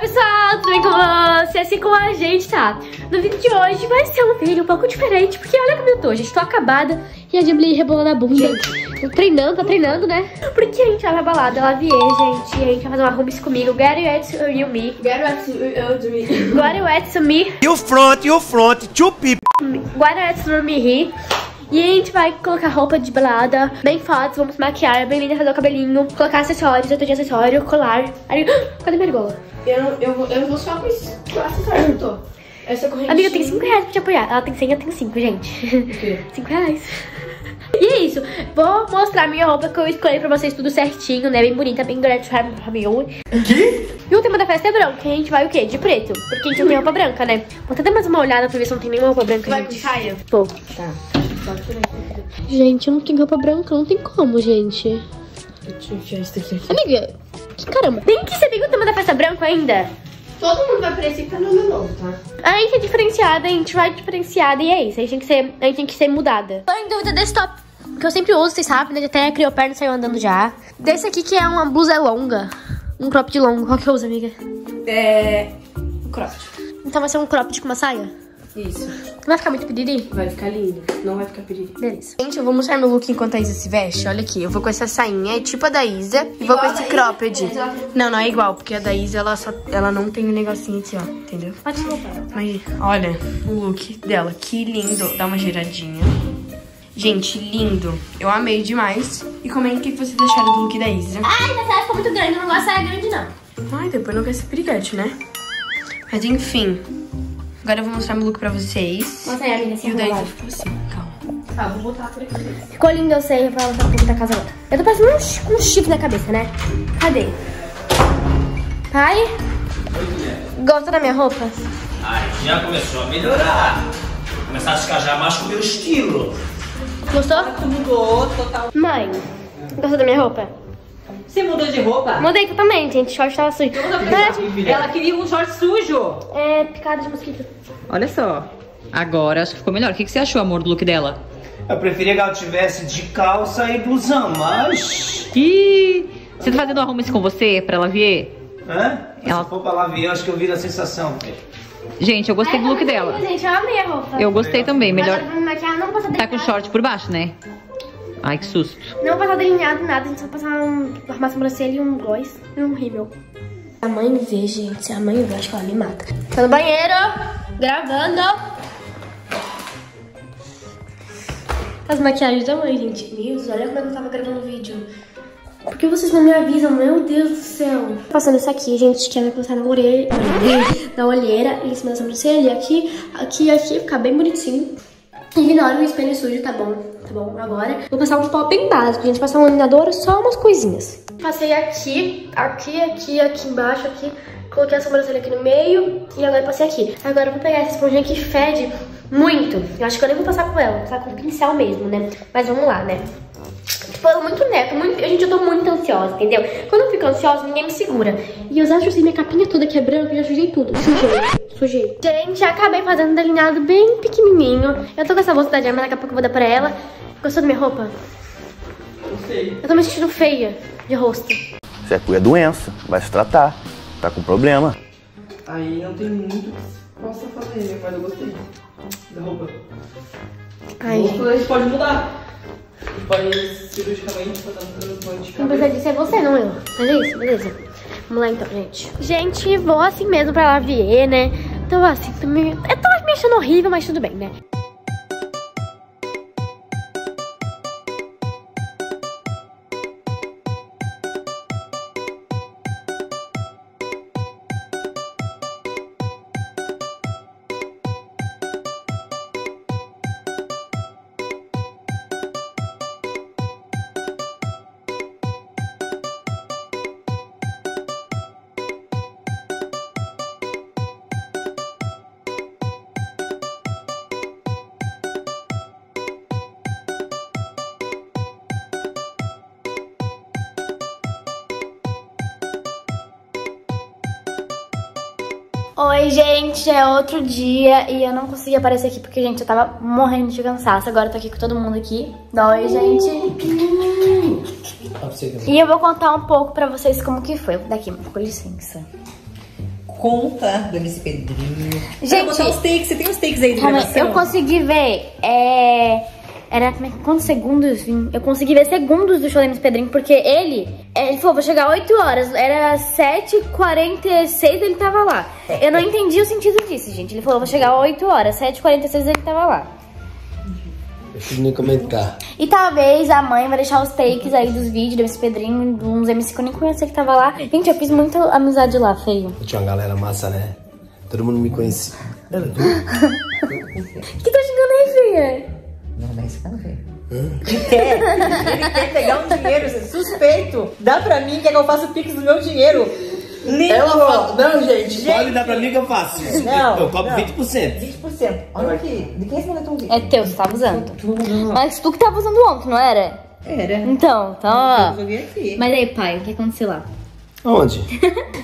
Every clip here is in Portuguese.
pessoal, tudo bem com você? Assim com a gente, tá? No vídeo de hoje vai ser um vídeo um pouco diferente, porque olha como eu tô, gente, tô acabada e a Jubilee rebolando a bunda. Gente, tô treinando, tá treinando, né? Porque a gente vai pra balada, ela vie, gente, e a gente vai fazer uma rooms comigo, Get It or You Me. Get back to uh, me. Get It to Me, You front, you front, two people. Get It to Me Ri. E a gente vai colocar roupa de balada, bem fotos, vamos maquiar, bem linda, fazer o cabelinho, colocar acessórios, eu tô de acessório, colar. Aí, cadê minha argola? Eu não, eu, vou- eu vou só com isso. Com acessório que eu tô. Essa corrente. Amiga, tem 5 reais pra te apoiar. Ela tem 100, eu tenho 5, gente. quê? 5 reais. E é isso. Vou mostrar minha roupa que eu escolhi pra vocês tudo certinho, né? Bem bonita, bem grande pra mim. Que? E o tema da festa é branco. A gente vai o quê? De preto. Porque a gente não tem roupa branca, né? Vou até dar mais uma olhada pra ver se não tem nenhuma roupa branca. Vai com gente. saia? Pô. Tá. Gente, eu não tenho roupa branca. Não tem como, gente. Deixa eu enfiar isso aqui. Amiga, que caramba. Tem que ser bem o tema da festa branco ainda. Todo mundo vai pra esse canal novo, tá? A gente é diferenciada, a gente vai diferenciada e é isso. A gente tem que ser, a gente tem que ser mudada. Tô em dúvida desse top, que eu sempre uso, vocês sabem, né? Até criou perna e saiu andando já. Desse aqui que é uma blusa longa. Um cropped longo. Qual que eu uso, amiga? É. O cropped. Então vai ser um cropped com uma saia? Isso. Vai ficar muito pediri? Vai ficar lindo. Não vai ficar pedido. Beleza. Gente, eu vou mostrar meu look enquanto a Isa se veste. Olha aqui, eu vou com essa sainha, é tipo a da Isa. E vou com esse cropped. Exato. Não, não é igual, porque a da Isa, ela, só, ela não tem um negocinho aqui, ó. Entendeu? Pode. Mas, olha o look dela. Que lindo. Dá uma giradinha. Gente, lindo. Eu amei demais. E comenta o que vocês acharam do look da Isa. Ai, essa saia ficou muito grande, eu não gosto de saia grande, não. Ai, depois não quer ser piriguete, né? Mas enfim. Agora eu vou mostrar meu look pra vocês. Mostra aí, amiga, assim, E o da Isa arrumado. ficou assim, calma. Tá, vou botar por aqui. Ficou lindo, eu sei, pra mostrar um pouco da casa outra. Eu tô parecendo um, um chifre na cabeça, né? Cadê? Pai? Gosta da minha roupa? Ai, já começou a melhorar. Começar a se cajar mais com o meu estilo. Gostou? Mudou total. Mãe, gostou da minha roupa? Você mudou de roupa? Mudei totalmente, gente. Short tava sujo. Mas, Ela queria um short sujo. é picada de mosquito. Olha só. Agora acho que ficou melhor. O que, que você achou, amor, do look dela? Eu preferia que ela tivesse de calça e blusão, mas. Ih, você tá fazendo arrumes com você pra ela ver? Hã? Ela- Se for pra lá ver, eu acho que eu viro a sensação. Gente, eu gostei do look dela. Gente, eu amei a roupa. Eu gostei também, melhor. Tá com short por baixo, né? Ai, que susto. Não vou passar delineado, nada. A gente só vai passar um, arrumar a sobrancelha e um gloss e um rímel. Se a mãe vê, gente, se a mãe vê, acho que ela me mata. Tô no banheiro, gravando. As maquiagens da mãe, gente. Deus, olha como é que eu tava gravando o vídeo. Por que vocês não me avisam? Meu Deus do céu. Passando isso aqui, gente, que é vai passar na orelha, na olheira, em cima da sobrancelha, aqui, aqui e aqui, ficar bem bonitinho. Ignora o espelho sujo, tá bom? Tá bom? Agora vou passar um pó bem básico, gente. Passar um iluminador, só umas coisinhas. Passei aqui, aqui, aqui, aqui embaixo, aqui. Coloquei a sobrancelha aqui no meio e agora passei aqui. Agora eu vou pegar essa esponjinha que fede muito. Eu acho que eu nem vou passar com ela, vou passar com pincel mesmo, né? Mas vamos lá, né? Tipo, eu muito neto, muito... Gente, eu tô muito ansiosa, entendeu? Quando eu fico ansiosa, ninguém me segura. E eu já sujei minha capinha toda que é branca, eu já sujei tudo. Sujei, sujei. Gente, acabei fazendo um delineado bem pequenininho. Eu tô com essa bolsa da Gemma, daqui a pouco eu vou dar pra ela. Gostou da minha roupa? Gostei. Eu tô me sentindo feia de rosto. Você é cuida doença, vai se tratar. Tá com problema. Aí não tem muito que possa fazer, mas eu gostei da roupa. Ai, gente. a gente pode mudar. Pode cirurgicamente transplante de Não precisa disso, é você, não eu. Mas é isso, beleza. Vamos lá então, gente. Gente, vou assim mesmo pra lá ver, né? Tô assim, me... Eu tô me achando horrível, mas tudo bem, né? Oi, gente, é outro dia e eu não consegui aparecer aqui porque, gente, eu tava morrendo de cansaço. Agora eu tô aqui com todo mundo aqui. Oi, gente. E eu vou contar um pouco pra vocês como que foi. Eu vou dar aqui, com licença. conta do MC Pedrinho. Gente, os takes, você tem os takes aí de gravação? eu consegui ver. É. Era como é que- quantos segundos? Vim? Eu consegui ver segundos do show do MC Pedrinho, porque ele. Ele falou, vou chegar 8 horas. Era 7h46 ele tava lá. Eu não entendi o sentido disso, gente. Ele falou, vou chegar 8 horas. 7h46 ele tava lá. Eu fiz nem comentar. E talvez a mãe vai deixar os takes aí dos vídeos do MC Pedrinho, de uns MC que eu nem conhecia que tava lá. Gente, eu fiz muita amizade lá, feio. Tinha uma galera massa, né? Todo mundo me conhecia. Que tá chegando aí, filha? Não, mas isso eu não vejo. Ele quer, ele quer pegar um dinheiro suspeito. Dá pra mim, quer que eu faça o pix do meu dinheiro. Lindo! Ela fala, não, gente, pode dar pra mim que eu faço. Não, eu cobro não. 20%. 20%. Olha aqui, de quem esse moletom aqui? É teu, você tava usando. Mas tu que tava usando ontem, não era? Era. Então, então, ó. Mas aí, pai, o que aconteceu lá? Onde?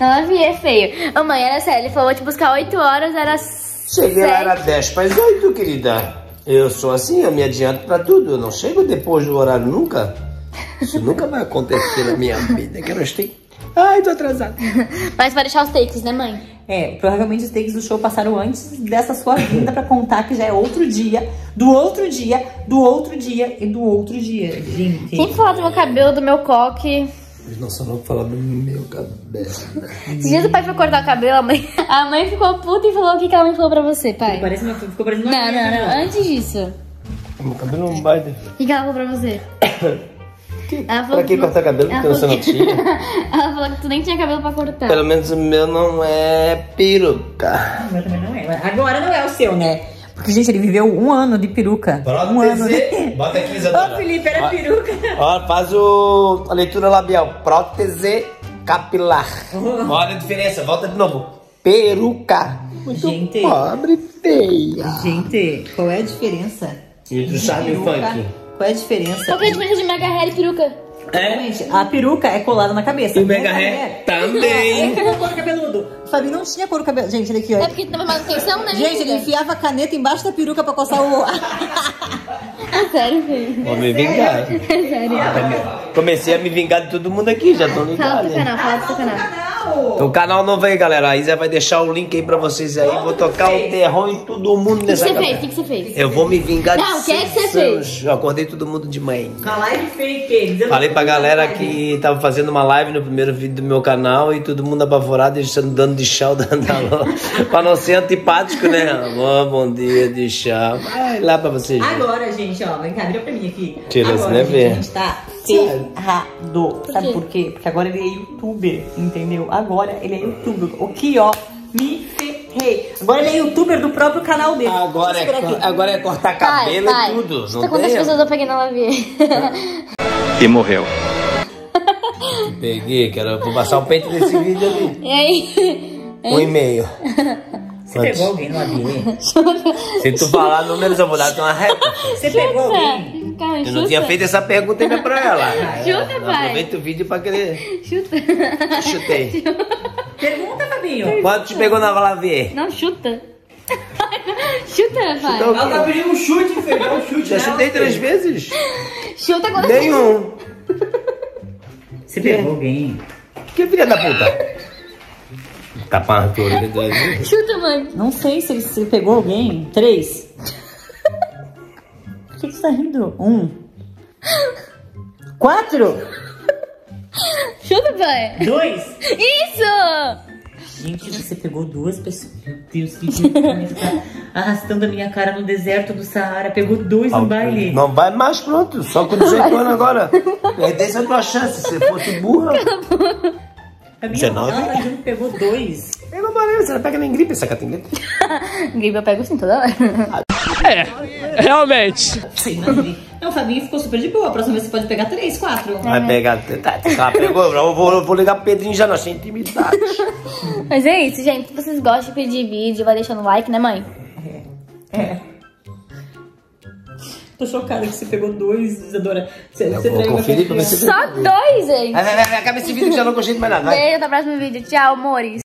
Não, vi, é feio. Ô, mãe, era sério, ele falou vou te buscar 8 horas, era. Cheguei lá, era sete. 10 para as 8, querida. Eu sou assim, eu me adianto pra tudo. Eu não chego depois do horário nunca. Isso nunca vai acontecer na minha vida, que eu não estou... Ai, tô atrasado. Mas vai deixar os takes, né, mãe? É, provavelmente os takes do show passaram antes dessa sua vinda pra contar que já é outro dia, do outro dia, do outro dia e do outro dia. Gente. Quem falar do meu cabelo, do meu coque? Eles não não falar do meu cabelo. Esses dias o pai foi cortar o cabelo, a mãe. A mãe ficou puta e falou o que, que a mãe falou pra você, pai. Parece uma, ficou parecendo Não, uma não, não. Antes disso. Meu cabelo não vai... O que, que ela falou pra você? Ela Pra que tu cortar cabelo? Porque você falou não que- tinha. Ela falou que tu nem tinha cabelo pra cortar. Pelo menos o meu não é peruca. O meu também não é. Agora não é o seu, né? Porque, gente, ele viveu um ano de peruca. um ano. de- Bota aqui, Ô, Felipe, era peruca. Ó, faz o, a leitura labial. Prótese capilar. Olha a diferença, volta de novo. Peruca. Muito Gente. pobre, feia. Gente, qual é a diferença? E do charme Peruca? funk. Qual é a diferença? Qual é a diferença de mega hair e peruca? Gente, a peruca é colada na cabeça. E o mega hair também. Cadê o couro cabeludo? O Fabinho não tinha couro cabeludo. Gente, olha aqui, ó. É porque não vai manutenção, né? Gente, ele enfiava a caneta embaixo da peruca pra coçar o... É sério, filho. Vou me vingar. É sério. Comecei a me vingar de todo mundo aqui, já tô Fala ligado. do teu canal, fala do canal. O canal novo aí, galera. A Isa vai deixar o link aí pra vocês aí. Vou tocar o terror em todo mundo O que nessa você fez? O que você fez? Eu vou me vingar Não, de o que é que você fez? Eu acordei todo mundo de manhã. Uma live fake. Falei pra galera que tava fazendo uma live no primeiro vídeo do meu canal e todo mundo apavorado, estão dando de chá da loja. pra não ser antipático, né? Amor, bom dia, de chá. Vai lá pra vocês. Agora, gente, ó, vem cá, vira pra mim aqui. Tira esse, agora, né, gente, Vê? a gente tá ferrado. Sabe por quê? Porque agora ele é youtuber, entendeu? Agora ele é youtuber. O que, ó, me ferrei. Agora ele é youtuber do próprio canal dele. Agora é, aqui. agora é cortar cabelo pai. e tudo. Não quantas tem? pessoas eu peguei na live. E morreu. Peguei, quero vou passar o peito nesse vídeo ali. E aí? Um e meio. Você pegou alguém no ABE? Se tu falar números, eu vou dar uma reta. Você pegou alguém? Calma, Eu chuta. não tinha feito essa pergunta ainda pra ela. Chuta, pai. Aproveita o vídeo pra querer. Chuta. Chutei. Pergunta, Fabinho. Quanto te pegou na Lavier? Não, chuta. chuta, pai. Chuta Ela tá pedindo um chute, filho. Dá um chute. Já chutei três vezes? Chuta agora. Nenhum. Você pegou alguém? Que filha da puta? Orelha Brasil. Chuta, mãe. Não sei se você pegou alguém. Três. Por que você tá rindo? Um. Quatro. Chuta, pai. Dois. Isso! Gente, você pegou duas pessoas. Meu Deus, que tá arrastando a minha cara no deserto do Saara. Pegou dois no baile. Não vai mais, pronto. Só com 18 anos agora. Perdesse a tua chance. Se fosse burra. A minha 19? ela tá que pegou dois. Eu não valeu, você não pega nem gripe essa catingueta. Gripe eu pego assim toda hora. Realmente. Não, o Fabinho ficou super de boa. A próxima vez você pode pegar três, quatro. Vai pegar. Tá, tá, pegou. Eu vou, eu vou ligar pro Pedrinho já, nós temos intimidade. Mas é isso, gente. Se vocês gostam de pedir vídeo, vai deixando like, né, mãe? É. Tô chocada que você pegou dois, Isadora. Você, Eu você vou traiu conferir pra ver se... Só dois, gente. Vai, vai, vai, acaba esse vídeo que já não gostei de mais nada. Vai. Beijo, até o próximo vídeo. Tchau, amores.